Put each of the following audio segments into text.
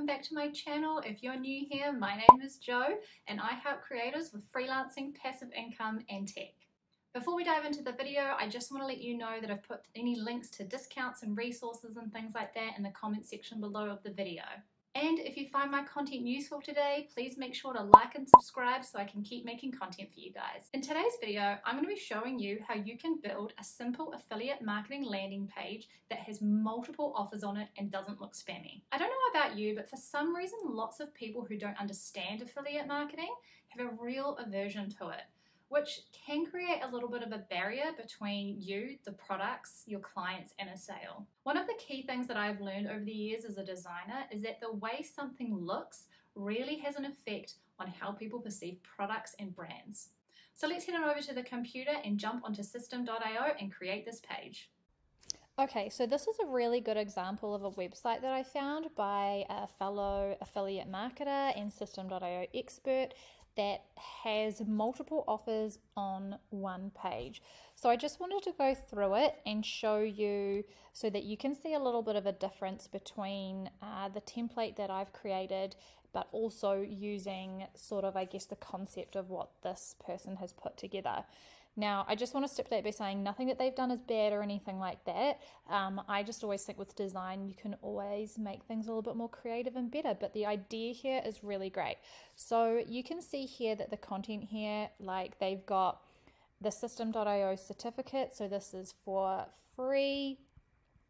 welcome back to my channel. If you're new here, my name is Jo and I help creators with freelancing, passive income and tech. Before we dive into the video, I just want to let you know that I've put any links to discounts and resources and things like that in the comment section below of the video. And if you find my content useful today, please make sure to like and subscribe so I can keep making content for you guys. In today's video, I'm going to be showing you how you can build a simple affiliate marketing landing page that has multiple offers on it and doesn't look spammy. I don't know about you, but for some reason, lots of people who don't understand affiliate marketing have a real aversion to it which can create a little bit of a barrier between you, the products, your clients, and a sale. One of the key things that I've learned over the years as a designer is that the way something looks really has an effect on how people perceive products and brands. So let's head on over to the computer and jump onto Systeme.io and create this page. Okay, so this is a really good example of a website that I found by a fellow affiliate marketer and Systeme.io expert that has multiple offers on one page. So I just wanted to go through it and show you so that you can see a little bit of a difference between uh, the template that I've created but also using sort of, I guess, the concept of what this person has put together. Now, I just want to stipulate by saying nothing that they've done is bad or anything like that. Um, I just always think with design, you can always make things a little bit more creative and better, but the idea here is really great. So you can see here that the content here, like they've got the Systeme.io certificate. So this is for free.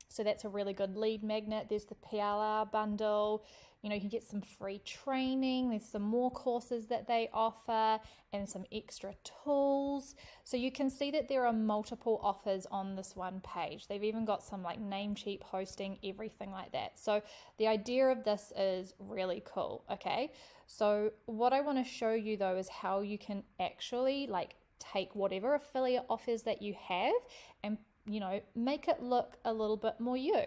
So that's a really good lead magnet. There's the PLR bundle you know, you can get some free training. There's some more courses that they offer and some extra tools. So you can see that there are multiple offers on this one page. They've even got some like Namecheap hosting, everything like that. So the idea of this is really cool. Okay. So what I want to show you though is how you can actually like take whatever affiliate offers that you have and you know make it look a little bit more you.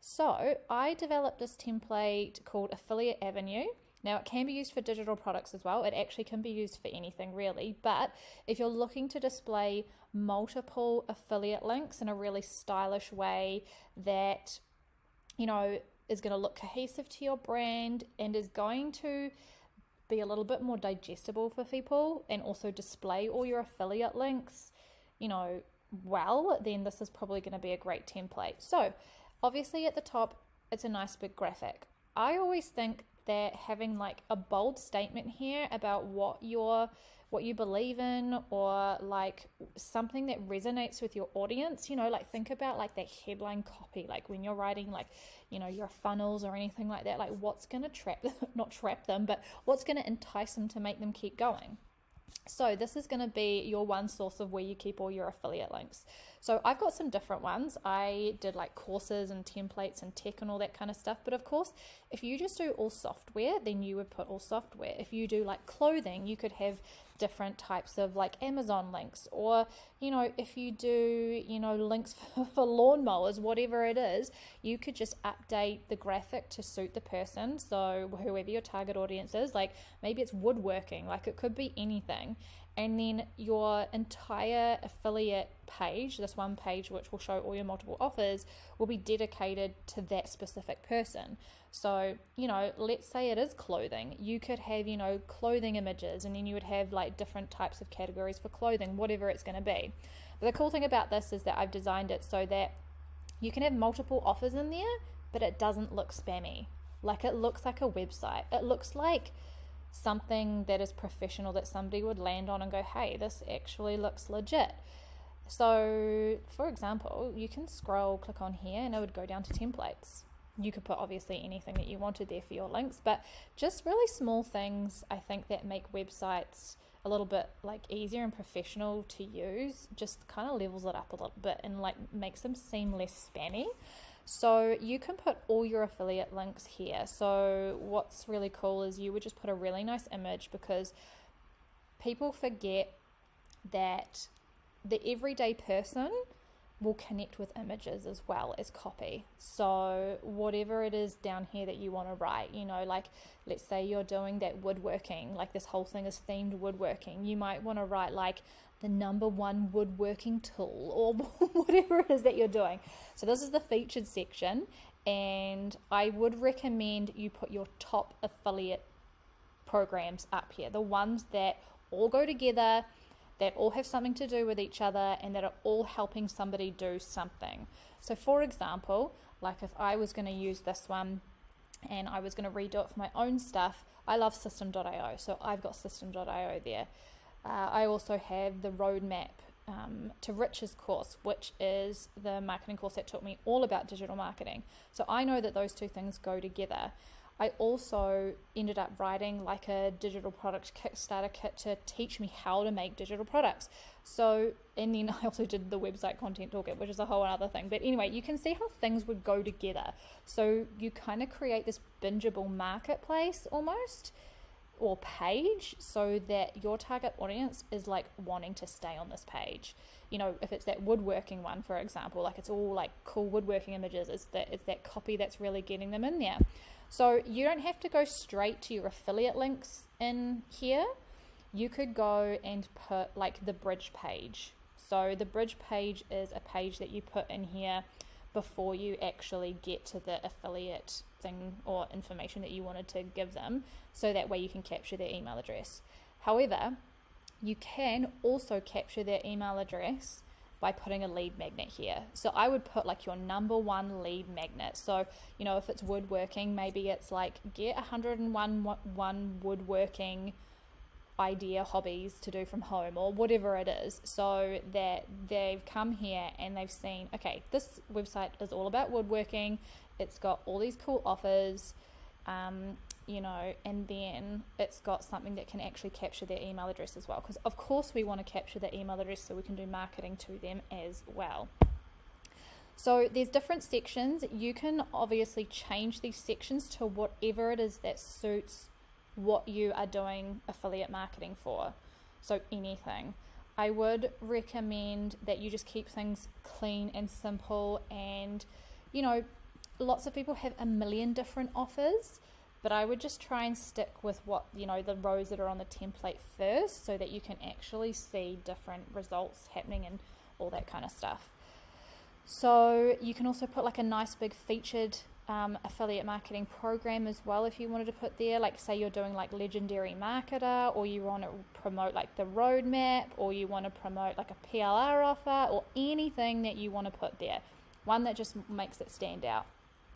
So I developed this template called Affiliate Avenue. Now, it can be used for digital products as well. It actually can be used for anything really. But if you're looking to display multiple affiliate links in a really stylish way that, you know, is going to look cohesive to your brand and is going to be a little bit more digestible for people and also display all your affiliate links, you know, well, then this is probably going to be a great template. So, Obviously, at the top, it's a nice big graphic. I always think that having like a bold statement here about what you're what you believe in or like something that resonates with your audience you know like think about like that headline copy like when you're writing like you know your funnels or anything like that like what's going to trap them not trap them but what's going to entice them to make them keep going so this is going to be your one source of where you keep all your affiliate links. So I've got some different ones. I did like courses and templates and tech and all that kind of stuff. But of course, if you just do all software, then you would put all software. If you do like clothing, you could have different types of like Amazon links, or you know, if you do, you know, links for, for lawnmowers, whatever it is, you could just update the graphic to suit the person. So, whoever your target audience is, like maybe it's woodworking, like it could be anything and then your entire affiliate page, this one page which will show all your multiple offers, will be dedicated to that specific person. So, you know, let's say it is clothing. You could have, you know, clothing images, and then you would have like different types of categories for clothing, whatever it's going to be. But the cool thing about this is that I've designed it so that you can have multiple offers in there, but it doesn't look spammy. Like it looks like a website. It looks like something that is professional that somebody would land on and go, hey, this actually looks legit. So, for example, you can scroll, click on here, and it would go down to templates. You could put obviously anything that you wanted there for your links, but just really small things I think that make websites a little bit like easier and professional to use just kind of levels it up a little bit and like makes them seem less spammy. So you can put all your affiliate links here. So what's really cool is you would just put a really nice image because people forget that the everyday person will connect with images as well as copy. So, whatever it is down here that you want to write, you know, like let's say you're doing that woodworking, like this whole thing is themed woodworking, you might want to write like the number one woodworking tool or whatever it is that you're doing. So, this is the featured section. and I would recommend you put your top affiliate programs up here, the ones that all go together, that all have something to do with each other, and that are all helping somebody do something. So, for example, like if I was going to use this one and I was going to redo it for my own stuff, I love Systeme.io, so I've got Systeme.io there. Uh, I also have the roadmap um, to Riches course, which is the marketing course that taught me all about digital marketing. So I know that those two things go together. I also ended up writing like a digital product Kickstarter kit to teach me how to make digital products. So, and then I also did the website content toolkit, which is a whole other thing. But anyway, you can see how things would go together. So, you kind of create this bingeable marketplace almost or page so that your target audience is like wanting to stay on this page. You know, if it's that woodworking one, for example, like it's all like cool woodworking images, it's that it's that copy that's really getting them in there. So you don't have to go straight to your affiliate links in here. You could go and put like the bridge page. So the bridge page is a page that you put in here before you actually get to the affiliate thing or information that you wanted to give them so that way you can capture their email address. However, you can also capture their email address by putting a lead magnet here. So I would put like your number one lead magnet. So, you know, if it's woodworking, maybe it's like get 101 one woodworking idea hobbies to do from home or whatever it is so that they've come here and they've seen okay this website is all about woodworking it's got all these cool offers um, you know, and then it's got something that can actually capture their email address as well. Because, of course, we want to capture their email address so we can do marketing to them as well. So, there's different sections. You can obviously change these sections to whatever it is that suits what you are doing affiliate marketing for. So, anything. I would recommend that you just keep things clean and simple and, you know, lots of people have a million different offers but I would just try and stick with what you know the rows that are on the template first so that you can actually see different results happening and all that kind of stuff. So you can also put like a nice big featured um, affiliate marketing program as well if you wanted to put there. Like say you're doing like legendary marketer or you want to promote like the roadmap or you want to promote like a PLR offer or anything that you want to put there. One that just makes it stand out.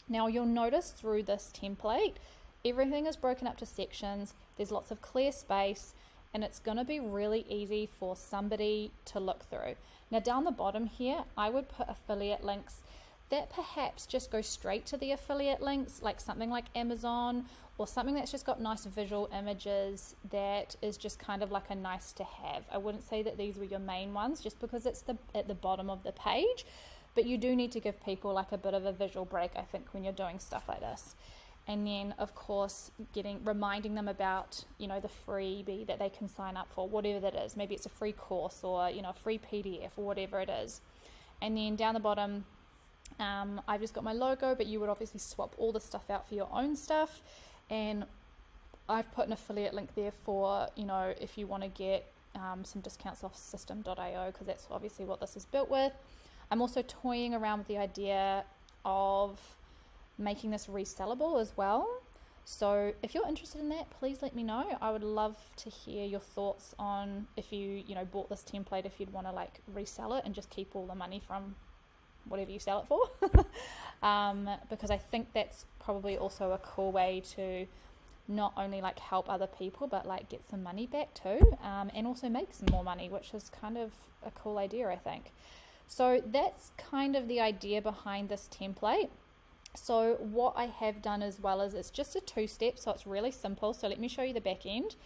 Now you'll notice through this template Everything is broken up to sections, there's lots of clear space, and it's going to be really easy for somebody to look through. Now, down the bottom here, I would put affiliate links that perhaps just go straight to the affiliate links, like something like Amazon or something that's just got nice visual images that is just kind of like a nice to have. I wouldn't say that these were your main ones just because it's the at the bottom of the page, but you do need to give people like a bit of a visual break, I think, when you're doing stuff like this. And then of course getting reminding them about you know the freebie that they can sign up for whatever that is. Maybe it's a free course or you know a free pdf or whatever it is. And then down the bottom um, i've just got my logo but you would obviously swap all the stuff out for your own stuff and i've put an affiliate link there for you know if you want to get um, some discounts off Systeme.io because that's obviously what this is built with i'm also toying around with the idea of making this resellable as well. So if you're interested in that, please let me know. I would love to hear your thoughts on if you, you know, bought this template, if you'd want to like resell it and just keep all the money from whatever you sell it for. um, because I think that's probably also a cool way to not only like help other people, but like get some money back too, um, and also make some more money, which is kind of a cool idea, I think. So that's kind of the idea behind this template. So what I have done as well is it's just a two step, so it's really simple. So let me show you the back end.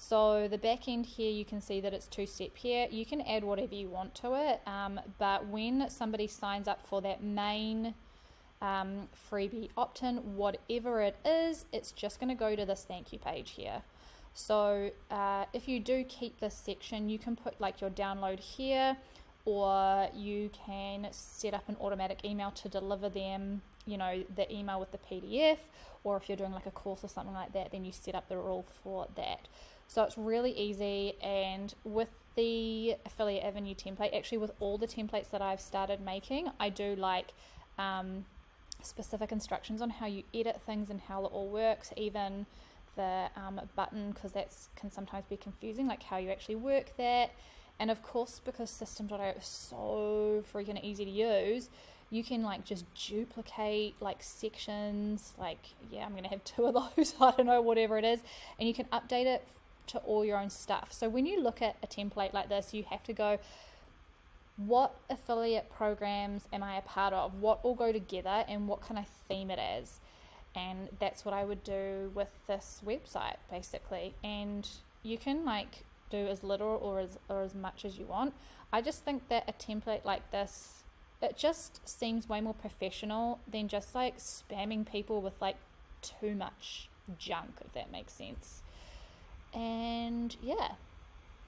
So the back end here, you can see that it's two step here. You can add whatever you want to it, um, but when somebody signs up for that main um, freebie opt-in, whatever it is, it's just going to go to this thank you page here. So uh, if you do keep this section, you can put like your download here, or you can set up an automatic email to deliver them you know the email with the pdf or if you're doing like a course or something like that then you set up the rule for that so it's really easy and with the affiliate avenue template actually with all the templates that i've started making i do like um, specific instructions on how you edit things and how it all works, even the um, button, because that can sometimes be confusing, like how you actually work that. And of course, because Systeme.io is so freaking easy to use, you can like just duplicate like sections like yeah i'm gonna have two of those i don't know whatever it is and you can update it to all your own stuff. So when you look at a template like this you have to go what affiliate programs am i a part of? What all go together and what can i theme it as? And that's what i would do with this website basically. And you can like do as little or as or as much as you want. I just think that a template like this it just seems way more professional than just like spamming people with like too much junk, if that makes sense. And yeah.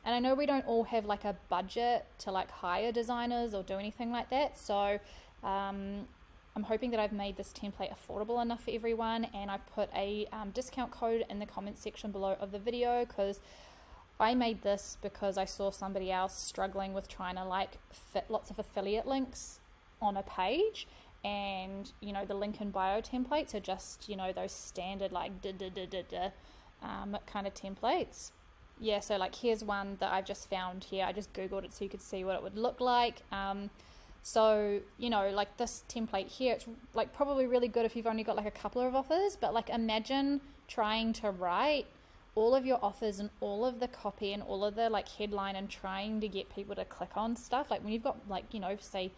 And I know we don't all have like a budget to like hire designers or do anything like that. So um, I'm hoping that I've made this template affordable enough for everyone. And I've put a um, discount code in the comments section below of the video because I made this because I saw somebody else struggling with trying to like fit lots of affiliate links on a page and you know the link in bio templates are just you know those standard like da da da da da um, kind of templates. Yeah so like here's one that I've just found here. I just googled it so you could see what it would look like. Um, so you know like this template here it's like probably really good if you've only got like a couple of offers but like imagine trying to write all of your offers and all of the copy and all of the like headline and trying to get people to click on stuff. Like when you've got like you know say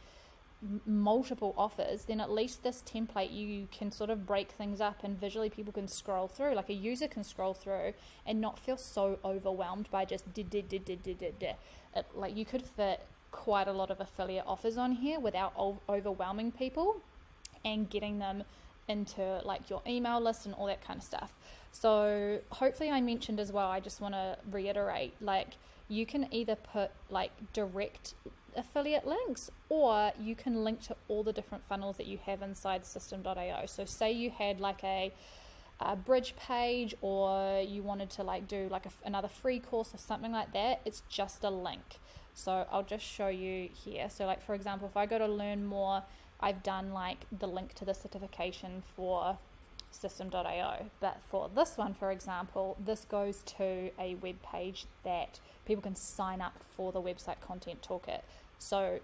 multiple offers, then at least this template you can sort of break things up and visually people can scroll through. Like a user can scroll through and not feel so overwhelmed by just did did did did did did. did. Like you could fit quite a lot of affiliate offers on here without overwhelming people and getting them into like your email list and all that kind of stuff. So hopefully I mentioned as well, I just want to reiterate like you can either put like direct affiliate links or you can link to all the different funnels that you have inside Systeme.io so say you had like a, a bridge page or you wanted to like do like a, another free course or something like that it's just a link. So I'll just show you here. So like for example if I go to learn more I've done like the link to the certification for Systeme.io but for this one for example this goes to a web page that people can sign up for the website content toolkit so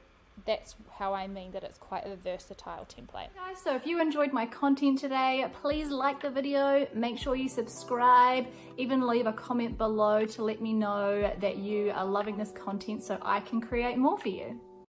that's how I mean that it's quite a versatile template. Guys, so if you enjoyed my content today, please like the video, make sure you subscribe, even leave a comment below to let me know that you are loving this content so I can create more for you.